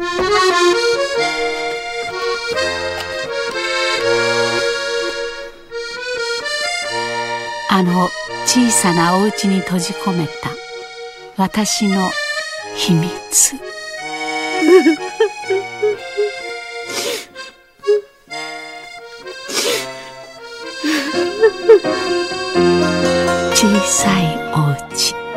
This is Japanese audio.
あの小さなお家に閉じ込めた私の秘密。小さいお家。